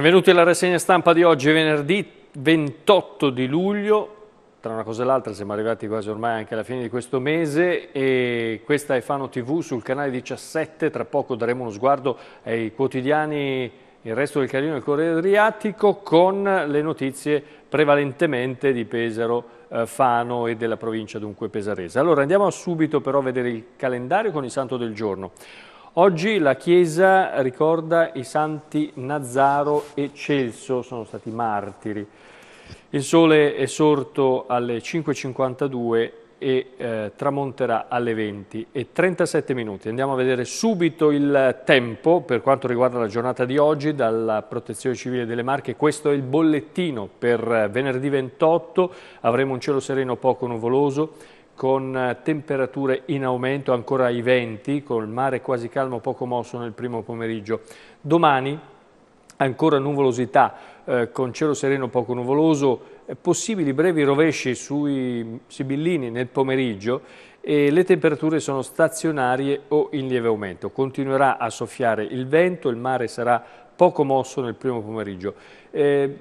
Benvenuti alla rassegna stampa di oggi, venerdì 28 di luglio. Tra una cosa e l'altra siamo arrivati quasi ormai anche alla fine di questo mese e questa è Fano TV sul canale 17. Tra poco daremo uno sguardo ai quotidiani il resto del Carlino e il Corriere Adriatico con le notizie prevalentemente di Pesaro, eh, Fano e della provincia dunque pesarese. Allora andiamo subito però a vedere il calendario con il santo del giorno. Oggi la Chiesa ricorda i santi Nazaro e Celso, sono stati martiri. Il sole è sorto alle 5.52 e eh, tramonterà alle 20 e 37 minuti. Andiamo a vedere subito il tempo per quanto riguarda la giornata di oggi dalla Protezione Civile delle Marche. Questo è il bollettino per venerdì 28, avremo un cielo sereno poco nuvoloso, con temperature in aumento ancora ai venti, con il mare quasi calmo, poco mosso nel primo pomeriggio. Domani ancora nuvolosità, eh, con cielo sereno poco nuvoloso, eh, possibili brevi rovesci sui sibillini nel pomeriggio e le temperature sono stazionarie o in lieve aumento. Continuerà a soffiare il vento, il mare sarà poco mosso nel primo pomeriggio. Eh,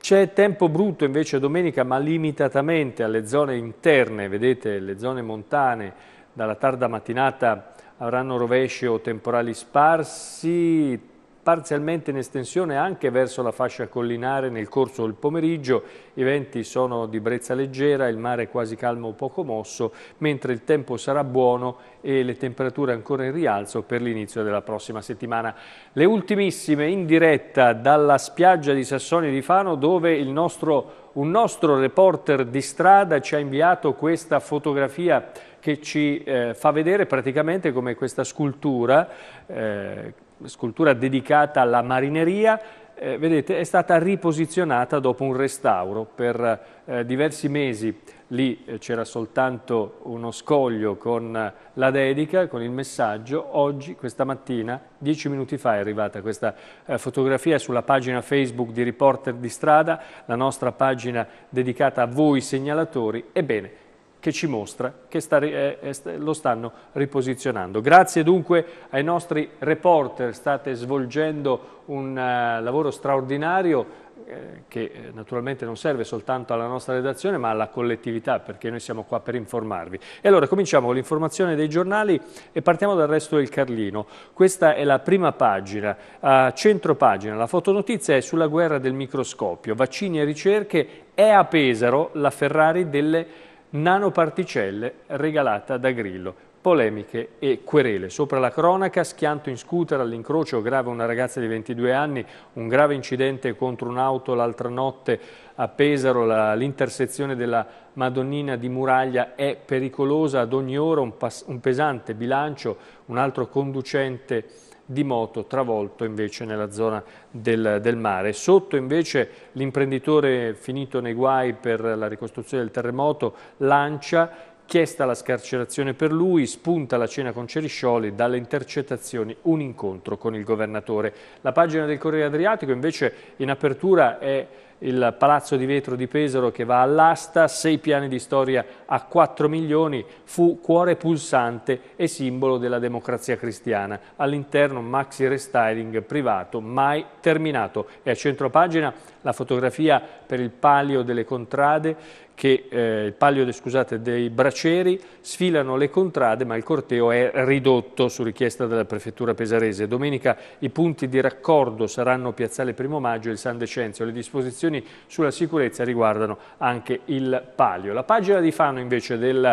c'è tempo brutto invece domenica, ma limitatamente alle zone interne, vedete le zone montane dalla tarda mattinata avranno rovesci o temporali sparsi, parzialmente in estensione anche verso la fascia collinare nel corso del pomeriggio. I venti sono di brezza leggera, il mare è quasi calmo o poco mosso, mentre il tempo sarà buono e le temperature ancora in rialzo per l'inizio della prossima settimana. Le ultimissime in diretta dalla spiaggia di Sassoni di Fano dove nostro, un nostro reporter di strada ci ha inviato questa fotografia che ci eh, fa vedere praticamente come questa scultura eh, scultura dedicata alla marineria, eh, vedete, è stata riposizionata dopo un restauro. Per eh, diversi mesi lì eh, c'era soltanto uno scoglio con la dedica, con il messaggio. Oggi, questa mattina, dieci minuti fa è arrivata questa eh, fotografia sulla pagina Facebook di Reporter di Strada, la nostra pagina dedicata a voi segnalatori. Ebbene, che ci mostra che sta, eh, lo stanno riposizionando. Grazie dunque ai nostri reporter, state svolgendo un uh, lavoro straordinario eh, che eh, naturalmente non serve soltanto alla nostra redazione ma alla collettività perché noi siamo qua per informarvi. E allora cominciamo con l'informazione dei giornali e partiamo dal resto del Carlino. Questa è la prima pagina, a centro pagina, la fotonotizia è sulla guerra del microscopio, vaccini e ricerche, è a Pesaro la Ferrari delle nanoparticelle regalata da Grillo. Polemiche e querele. Sopra la cronaca, schianto in scooter all'incrocio grave una ragazza di 22 anni, un grave incidente contro un'auto l'altra notte a Pesaro, l'intersezione della Madonnina di Muraglia è pericolosa ad ogni ora, un, un pesante bilancio, un altro conducente di moto travolto invece nella zona del, del mare. Sotto invece l'imprenditore finito nei guai per la ricostruzione del terremoto lancia chiesta la scarcerazione per lui, spunta la cena con Ceriscioli, dalle intercettazioni un incontro con il governatore. La pagina del Corriere Adriatico invece in apertura è il Palazzo di Vetro di Pesaro che va all'asta, sei piani di storia a 4 milioni, fu cuore pulsante e simbolo della democrazia cristiana. All'interno maxi restyling privato mai terminato. E a centro pagina la fotografia per il palio delle contrade che eh, il palio scusate, dei braceri sfilano le contrade ma il corteo è ridotto su richiesta della prefettura pesarese. Domenica i punti di raccordo saranno Piazzale Primo Maggio e il San Decenzio. Le disposizioni sulla sicurezza riguardano anche il palio. La pagina di Fano invece del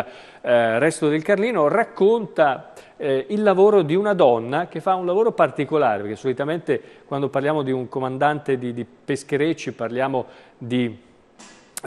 eh, resto del Carlino racconta eh, il lavoro di una donna che fa un lavoro particolare perché solitamente quando parliamo di un comandante di, di pescherecci parliamo di,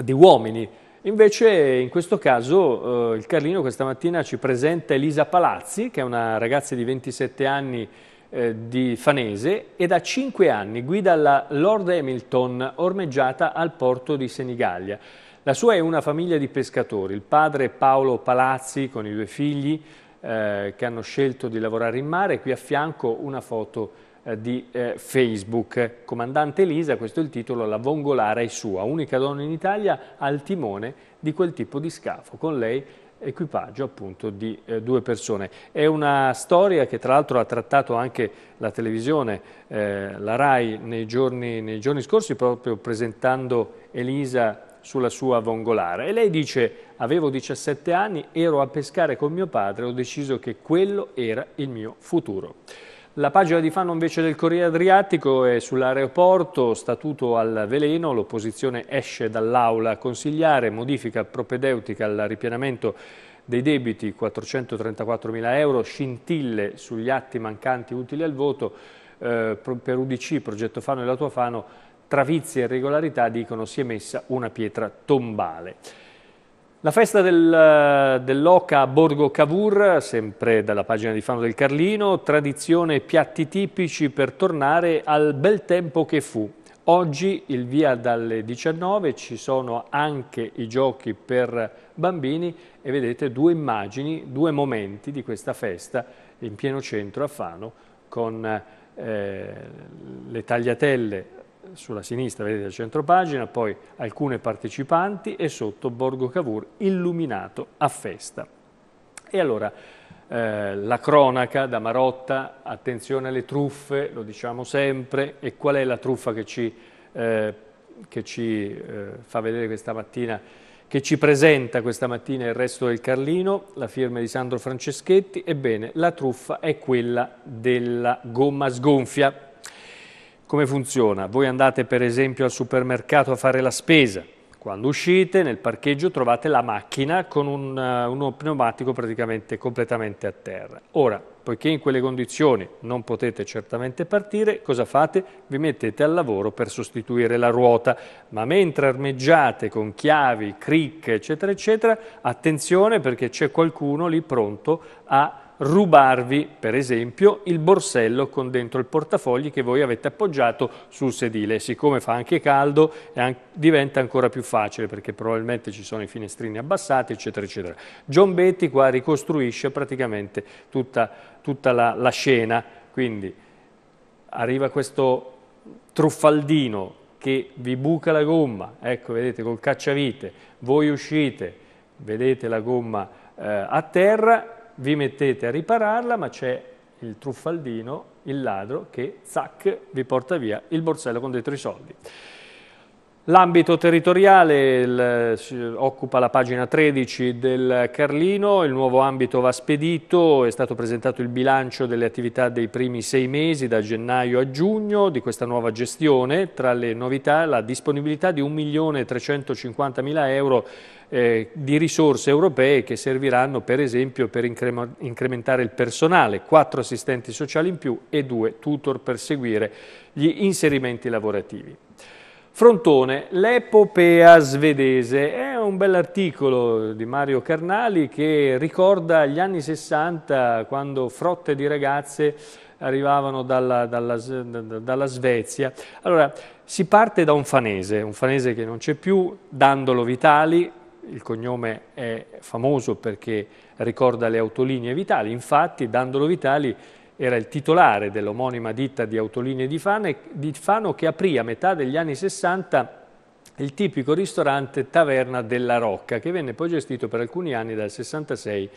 di uomini Invece in questo caso eh, il Carlino questa mattina ci presenta Elisa Palazzi, che è una ragazza di 27 anni eh, di Fanese e da 5 anni guida la Lord Hamilton ormeggiata al porto di Senigallia. La sua è una famiglia di pescatori, il padre Paolo Palazzi con i due figli eh, che hanno scelto di lavorare in mare qui a fianco una foto di eh, Facebook. Comandante Elisa, questo è il titolo, la Vongolara è sua, unica donna in Italia al timone di quel tipo di scafo. Con lei equipaggio appunto di eh, due persone. È una storia che tra l'altro ha trattato anche la televisione, eh, la RAI nei giorni, nei giorni scorsi proprio presentando Elisa sulla sua vongolare e lei dice avevo 17 anni, ero a pescare con mio padre, ho deciso che quello era il mio futuro. La pagina di Fano invece del Corriere Adriatico è sull'aeroporto, statuto al veleno, l'opposizione esce dall'aula consigliare, modifica propedeutica al ripianamento dei debiti 434 mila euro, scintille sugli atti mancanti utili al voto, eh, per UDC, Progetto Fano e la tua Fano, tra vizi e irregolarità dicono si è messa una pietra tombale. La festa del, dell'Oca a Borgo Cavour, sempre dalla pagina di Fano del Carlino, tradizione e piatti tipici per tornare al bel tempo che fu. Oggi il via dalle 19 ci sono anche i giochi per bambini e vedete due immagini, due momenti di questa festa in pieno centro a Fano con eh, le tagliatelle sulla sinistra vedete il centro pagina, poi alcune partecipanti e sotto Borgo Cavour illuminato a festa. E allora eh, la cronaca da Marotta, attenzione alle truffe, lo diciamo sempre, e qual è la truffa che ci, eh, che ci eh, fa vedere questa mattina, che ci presenta questa mattina il resto del Carlino, la firma di Sandro Franceschetti, ebbene la truffa è quella della gomma sgonfia, come funziona? Voi andate per esempio al supermercato a fare la spesa, quando uscite nel parcheggio trovate la macchina con un, uh, uno pneumatico praticamente completamente a terra. Ora, poiché in quelle condizioni non potete certamente partire, cosa fate? Vi mettete al lavoro per sostituire la ruota, ma mentre armeggiate con chiavi, cricche, eccetera, eccetera, attenzione perché c'è qualcuno lì pronto a rubarvi, per esempio, il borsello con dentro il portafogli che voi avete appoggiato sul sedile. Siccome fa anche caldo, diventa ancora più facile perché probabilmente ci sono i finestrini abbassati, eccetera, eccetera. John Betty qua ricostruisce praticamente tutta, tutta la, la scena, quindi arriva questo truffaldino che vi buca la gomma, ecco vedete col cacciavite, voi uscite, vedete la gomma eh, a terra, vi mettete a ripararla, ma c'è il truffaldino, il ladro, che zac, vi porta via il borsello con dentro i soldi. L'ambito territoriale il, occupa la pagina 13 del Carlino, il nuovo ambito va spedito, è stato presentato il bilancio delle attività dei primi sei mesi da gennaio a giugno di questa nuova gestione, tra le novità la disponibilità di 1.350.000 euro eh, di risorse europee che serviranno per esempio per incrementare il personale, quattro assistenti sociali in più e due tutor per seguire gli inserimenti lavorativi. Frontone, l'epopea svedese, è un bell'articolo di Mario Carnali che ricorda gli anni 60 quando frotte di ragazze arrivavano dalla, dalla, dalla, Svezia. Allora, si parte da un fanese, un fanese che non c'è più, Dandolo Vitali, il cognome è famoso perché ricorda le autolinee Vitali, infatti Dandolo Vitali era il titolare dell'omonima ditta di autolinee di Fano, di Fano che aprì a metà degli anni 60 il tipico ristorante Taverna della Rocca che venne poi gestito per alcuni anni dal 66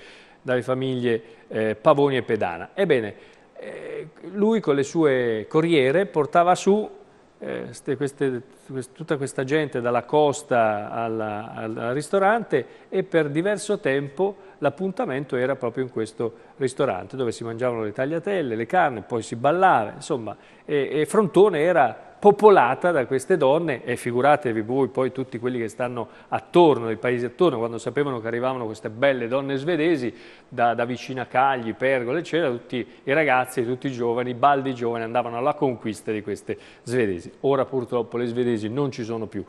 dalle famiglie eh, Pavoni e Pedana. Ebbene, eh, lui con le sue corriere portava su eh, queste, tutta questa gente dalla costa alla, al ristorante e per diverso tempo l'appuntamento era proprio in questo ristorante dove si mangiavano le tagliatelle, le carne, poi si ballava, insomma, e, e Frontone era popolata da queste donne e figuratevi voi poi tutti quelli che stanno attorno, nei paesi attorno, quando sapevano che arrivavano queste belle donne svedesi da, da a Cagli, Pergole, eccetera, tutti i ragazzi, tutti i giovani, i baldi giovani andavano alla conquista di queste svedesi. Ora purtroppo le svedesi non ci sono più.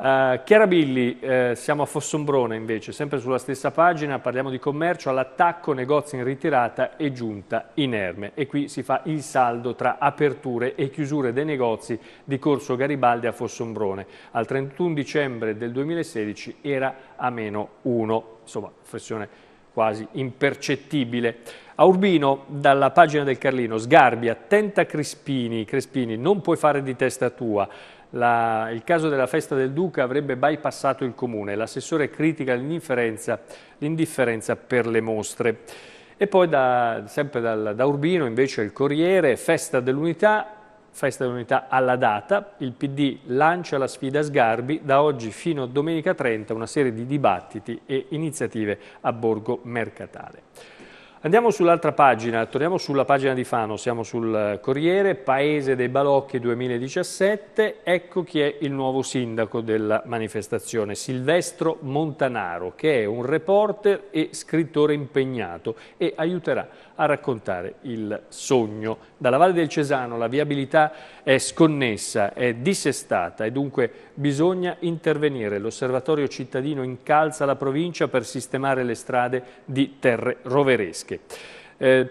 Uh, Chiara Billi, eh, siamo a Fossombrone invece, sempre sulla stessa pagina, parliamo di commercio, all'attacco negozi in ritirata e giunta inerme e qui si fa il saldo tra aperture e chiusure dei negozi di Corso Garibaldi a Fossombrone. Al 31 dicembre del 2016 era a meno 1, insomma flessione quasi impercettibile. A Urbino, dalla pagina del Carlino, Sgarbi, attenta Crespini, Crespini, non puoi fare di testa tua. La, il caso della festa del Duca avrebbe bypassato il comune, l'assessore critica l'indifferenza per le mostre. E poi da, sempre dal, da Urbino invece il Corriere, festa dell'unità, festa dell'unità alla data, il PD lancia la sfida Sgarbi, da oggi fino a domenica 30 una serie di dibattiti e iniziative a Borgo Mercatale. Andiamo sull'altra pagina, torniamo sulla pagina di Fano, siamo sul Corriere, Paese dei Balocchi 2017, ecco chi è il nuovo sindaco della manifestazione, Silvestro Montanaro, che è un reporter e scrittore impegnato e aiuterà a raccontare il sogno. Dalla Valle del Cesano la viabilità è sconnessa, è dissestata e dunque bisogna intervenire. L'osservatorio cittadino incalza la provincia per sistemare le strade di terre roveresche. Eh,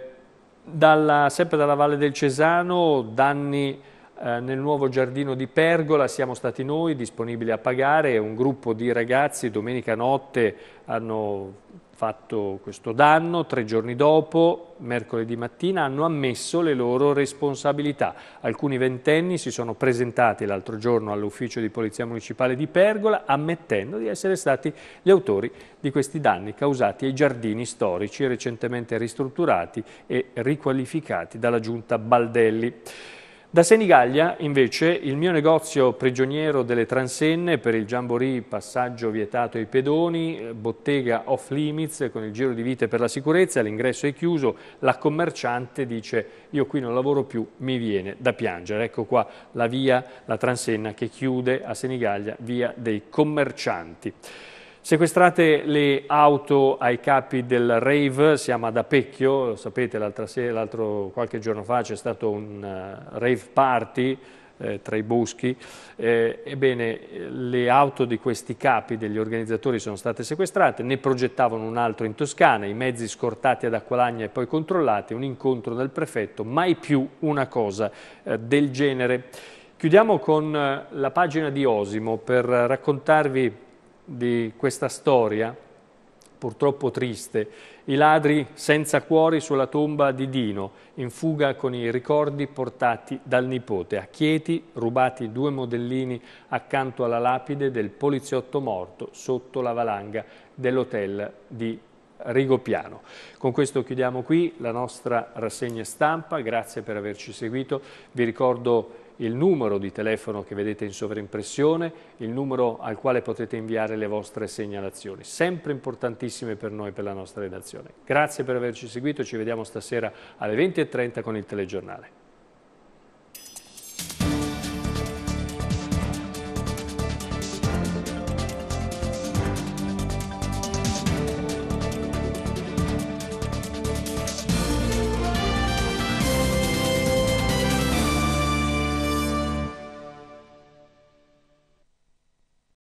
dalla, sempre dalla Valle del Cesano, danni eh, nel nuovo giardino di Pergola siamo stati noi disponibili a pagare, un gruppo di ragazzi domenica notte hanno fatto questo danno, tre giorni dopo, mercoledì mattina, hanno ammesso le loro responsabilità. Alcuni ventenni si sono presentati l'altro giorno all'ufficio di Polizia Municipale di Pergola ammettendo di essere stati gli autori di questi danni causati ai giardini storici recentemente ristrutturati e riqualificati dalla giunta Baldelli. Da Senigallia, invece, il mio negozio prigioniero delle transenne per il Jamboree passaggio vietato ai pedoni, bottega off limits con il giro di vite per la sicurezza, l'ingresso è chiuso, la commerciante dice io qui non lavoro più, mi viene da piangere. Ecco qua la via, la transenna che chiude a Senigallia, via dei commercianti. Sequestrate le auto ai capi del rave, siamo ad Apecchio, sapete l'altro qualche giorno fa c'è stato un uh, rave party eh, tra i boschi, eh, ebbene le auto di questi capi degli organizzatori sono state sequestrate, ne progettavano un altro in Toscana, i mezzi scortati ad Acqualagna e poi controllati, un incontro del prefetto, mai più una cosa eh, del genere. Chiudiamo con eh, la pagina di Osimo per raccontarvi di questa storia, purtroppo triste, i ladri senza cuori sulla tomba di Dino, in fuga con i ricordi portati dal nipote, a Chieti rubati due modellini accanto alla lapide del poliziotto morto sotto la valanga dell'hotel di Rigopiano. Con questo chiudiamo qui la nostra rassegna stampa, grazie per averci seguito, vi ricordo il numero di telefono che vedete in sovraimpressione, il numero al quale potete inviare le vostre segnalazioni, sempre importantissime per noi per la nostra redazione. Grazie per averci seguito, ci vediamo stasera alle 20.30 con il telegiornale.